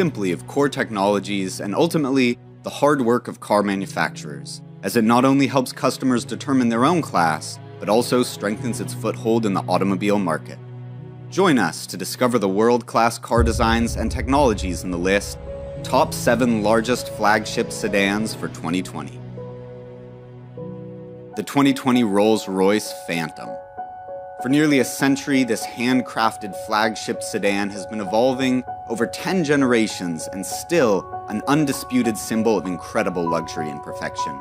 simply of core technologies and ultimately the hard work of car manufacturers, as it not only helps customers determine their own class, but also strengthens its foothold in the automobile market. Join us to discover the world class car designs and technologies in the list Top 7 Largest Flagship Sedans for 2020. The 2020 Rolls Royce Phantom. For nearly a century, this handcrafted flagship sedan has been evolving over 10 generations and still an undisputed symbol of incredible luxury and perfection.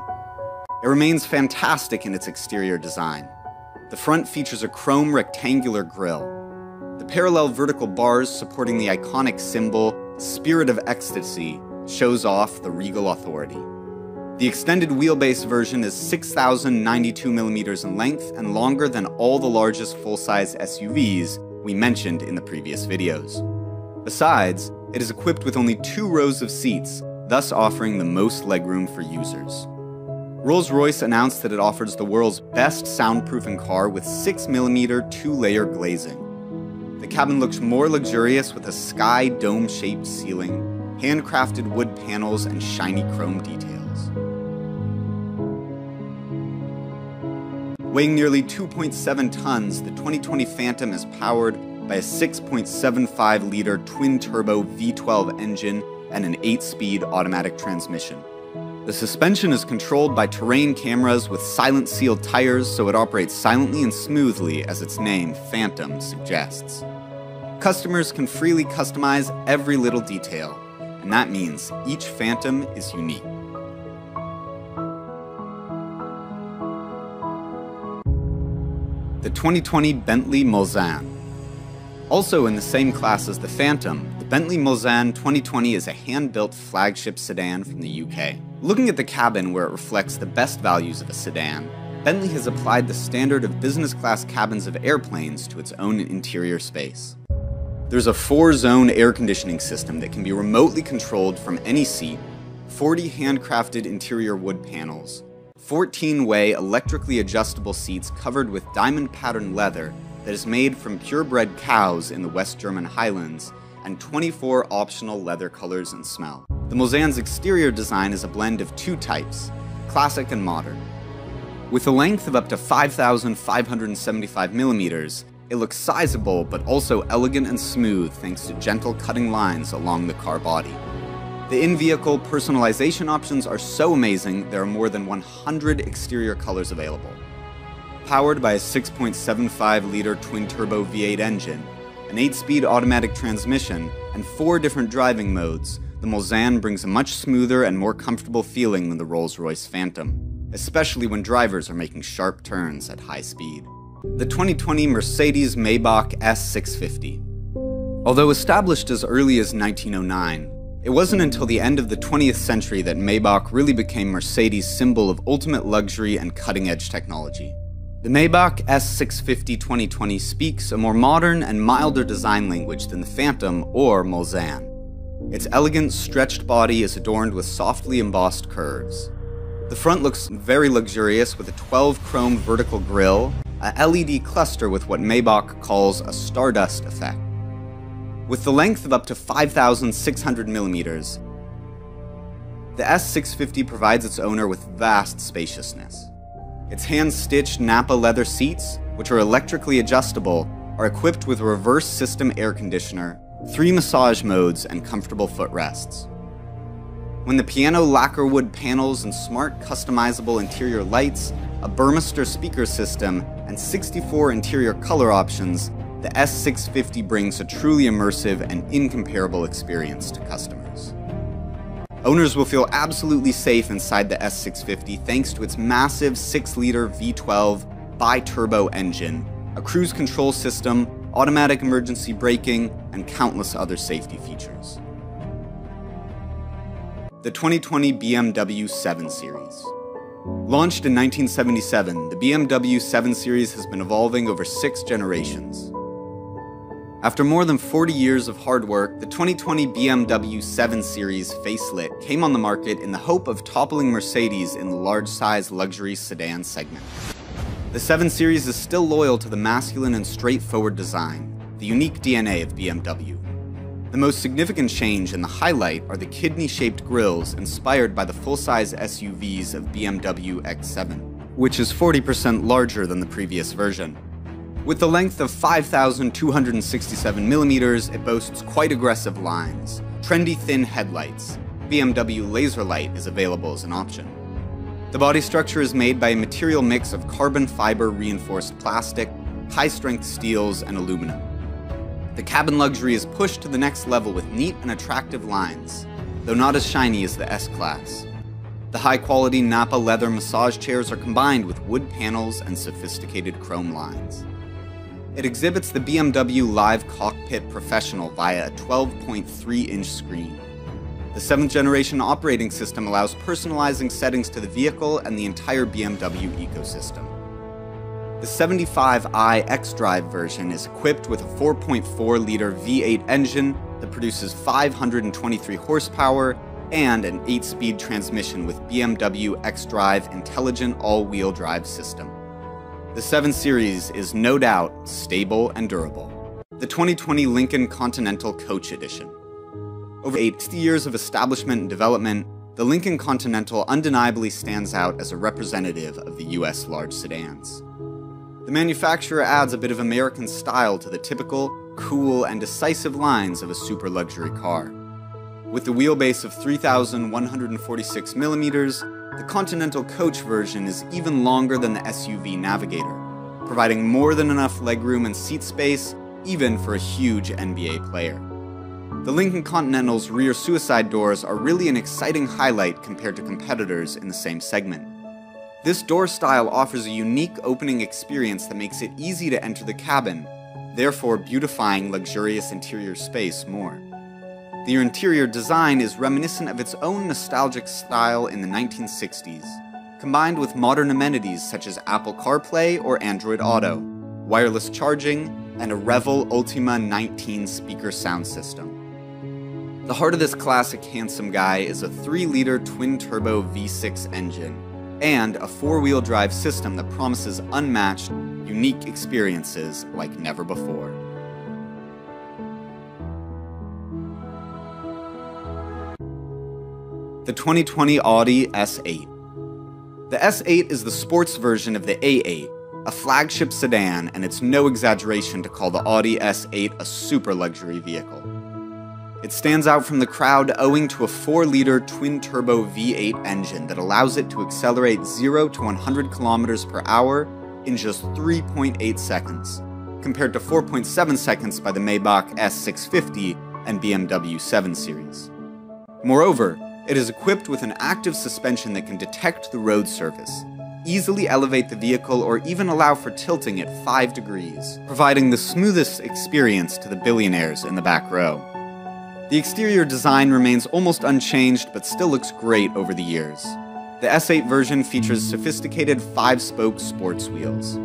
It remains fantastic in its exterior design. The front features a chrome rectangular grille. The parallel vertical bars supporting the iconic symbol, Spirit of Ecstasy, shows off the regal authority. The extended wheelbase version is 6,092 millimeters in length and longer than all the largest full-size SUVs we mentioned in the previous videos. Besides, it is equipped with only two rows of seats, thus offering the most legroom for users. Rolls-Royce announced that it offers the world's best soundproofing car with 6mm two-layer glazing. The cabin looks more luxurious with a sky dome-shaped ceiling, handcrafted wood panels, and shiny chrome details. Weighing nearly 2.7 tons, the 2020 Phantom is powered by a 6.75 liter twin turbo V12 engine and an 8 speed automatic transmission. The suspension is controlled by terrain cameras with silent sealed tires so it operates silently and smoothly as its name, Phantom, suggests. Customers can freely customize every little detail, and that means each Phantom is unique. The 2020 Bentley Mulsanne. Also in the same class as the Phantom, the Bentley Mulsanne 2020 is a hand-built flagship sedan from the UK. Looking at the cabin where it reflects the best values of a sedan, Bentley has applied the standard of business class cabins of airplanes to its own interior space. There's a four-zone air conditioning system that can be remotely controlled from any seat, 40 handcrafted interior wood panels, 14 way electrically adjustable seats covered with diamond patterned leather that is made from purebred cows in the West German highlands, and 24 optional leather colors and smell. The Mulsanne's exterior design is a blend of two types classic and modern. With a length of up to 5,575 millimeters, it looks sizable but also elegant and smooth thanks to gentle cutting lines along the car body. The in-vehicle personalization options are so amazing, there are more than 100 exterior colors available. Powered by a 6.75-liter twin-turbo V8 engine, an 8-speed automatic transmission, and four different driving modes, the Mulsanne brings a much smoother and more comfortable feeling than the Rolls-Royce Phantom, especially when drivers are making sharp turns at high speed. The 2020 Mercedes-Maybach S650. Although established as early as 1909, it wasn't until the end of the 20th century that Maybach really became Mercedes' symbol of ultimate luxury and cutting edge technology. The Maybach S650 2020 speaks a more modern and milder design language than the Phantom or Mulsanne. Its elegant, stretched body is adorned with softly embossed curves. The front looks very luxurious with a 12 chrome vertical grille, a LED cluster with what Maybach calls a stardust effect. With the length of up to 5,600 millimeters, the S650 provides its owner with vast spaciousness. Its hand-stitched Nappa leather seats, which are electrically adjustable, are equipped with a reverse system air conditioner, three massage modes, and comfortable footrests. When the piano lacquer wood panels and smart customizable interior lights, a Burmester speaker system, and 64 interior color options, the S650 brings a truly immersive and incomparable experience to customers. Owners will feel absolutely safe inside the S650 thanks to its massive 6-liter V12 bi-turbo engine, a cruise control system, automatic emergency braking, and countless other safety features. The 2020 BMW 7 Series. Launched in 1977, the BMW 7 Series has been evolving over six generations. After more than 40 years of hard work, the 2020 BMW 7 Series facelift came on the market in the hope of toppling Mercedes in the large-size luxury sedan segment. The 7 Series is still loyal to the masculine and straightforward design, the unique DNA of BMW. The most significant change and the highlight are the kidney-shaped grills inspired by the full-size SUVs of BMW X7, which is 40% larger than the previous version. With the length of 5,267 millimeters, it boasts quite aggressive lines, trendy thin headlights. BMW Laser Light is available as an option. The body structure is made by a material mix of carbon fiber reinforced plastic, high-strength steels, and aluminum. The cabin luxury is pushed to the next level with neat and attractive lines, though not as shiny as the S-Class. The high-quality Nappa leather massage chairs are combined with wood panels and sophisticated chrome lines. It exhibits the BMW Live Cockpit Professional via a 12.3-inch screen. The 7th generation operating system allows personalizing settings to the vehicle and the entire BMW ecosystem. The 75i xDrive version is equipped with a 4.4 liter V8 engine that produces 523 horsepower and an 8 speed transmission with BMW xDrive intelligent all wheel drive system. The 7 Series is no doubt stable and durable. The 2020 Lincoln Continental Coach Edition. Over 80 years of establishment and development, the Lincoln Continental undeniably stands out as a representative of the US large sedans. The manufacturer adds a bit of American style to the typical, cool, and decisive lines of a super luxury car. With the wheelbase of 3,146 millimeters, the Continental Coach version is even longer than the SUV Navigator, providing more than enough legroom and seat space even for a huge NBA player. The Lincoln Continental's rear suicide doors are really an exciting highlight compared to competitors in the same segment. This door style offers a unique opening experience that makes it easy to enter the cabin, therefore beautifying luxurious interior space more. The interior design is reminiscent of its own nostalgic style in the 1960s, combined with modern amenities such as Apple CarPlay or Android Auto, wireless charging, and a Revel Ultima 19 speaker sound system. The heart of this classic handsome guy is a 3-liter twin-turbo V6 engine, and a four-wheel drive system that promises unmatched, unique experiences like never before. The 2020 Audi S8. The S8 is the sports version of the A8, a flagship sedan, and it's no exaggeration to call the Audi S8 a super luxury vehicle. It stands out from the crowd owing to a 4-liter twin-turbo V8 engine that allows it to accelerate 0 to 100 kilometers per hour in just 3.8 seconds, compared to 4.7 seconds by the Maybach S650 and BMW 7 Series. Moreover, it is equipped with an active suspension that can detect the road surface, easily elevate the vehicle or even allow for tilting at 5 degrees, providing the smoothest experience to the billionaires in the back row. The exterior design remains almost unchanged but still looks great over the years. The S8 version features sophisticated 5-spoke sports wheels.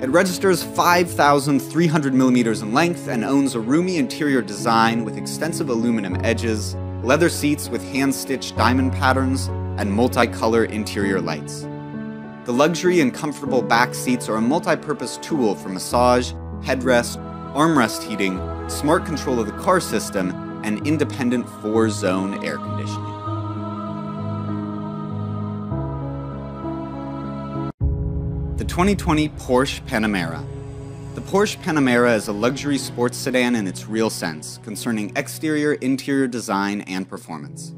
It registers 5,300 millimeters in length and owns a roomy interior design with extensive aluminum edges, leather seats with hand-stitched diamond patterns, and multicolor interior lights. The luxury and comfortable back seats are a multi-purpose tool for massage, headrest, armrest heating, smart control of the car system, and independent four-zone air conditioning. The 2020 Porsche Panamera. The Porsche Panamera is a luxury sports sedan in its real sense, concerning exterior, interior design, and performance.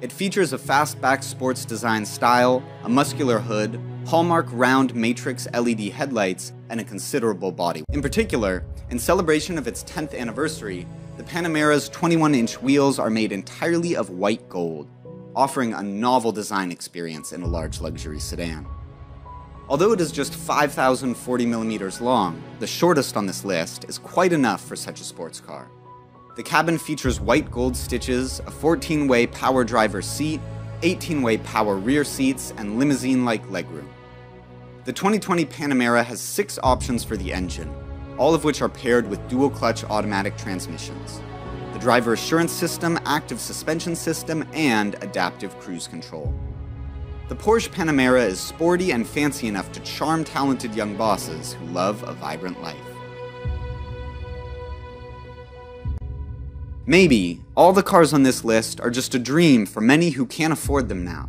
It features a fastback sports design style, a muscular hood, hallmark round matrix LED headlights, and a considerable body. In particular, in celebration of its 10th anniversary, the Panamera's 21-inch wheels are made entirely of white gold, offering a novel design experience in a large luxury sedan. Although it is just 5,040 millimeters long, the shortest on this list is quite enough for such a sports car. The cabin features white gold stitches, a 14-way power driver seat, 18-way power rear seats, and limousine-like legroom. The 2020 Panamera has six options for the engine, all of which are paired with dual clutch automatic transmissions, the driver assurance system, active suspension system, and adaptive cruise control. The Porsche Panamera is sporty and fancy enough to charm talented young bosses who love a vibrant life. Maybe all the cars on this list are just a dream for many who can't afford them now.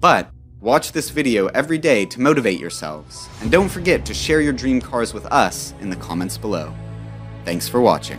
But watch this video every day to motivate yourselves, and don't forget to share your dream cars with us in the comments below. Thanks for watching.